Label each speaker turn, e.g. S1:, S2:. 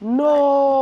S1: No!